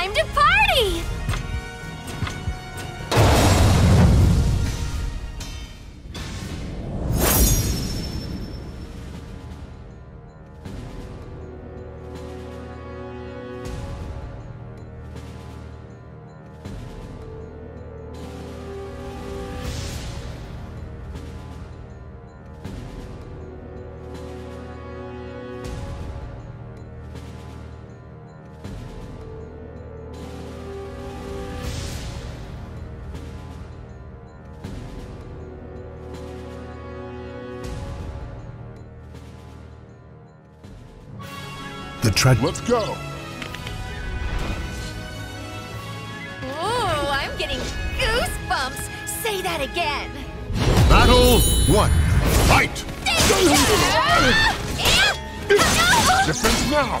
Time to party! The tread. Let's go. Ooh, I'm getting goosebumps! Say that again! Battle one. Fight. Defense now.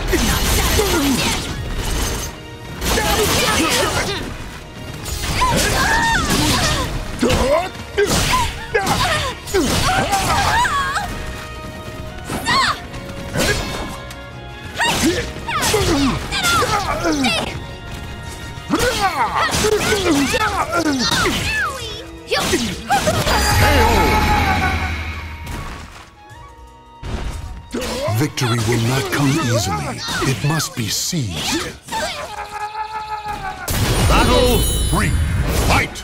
Victory will not come easily. It must be seized. Battle three. Fight.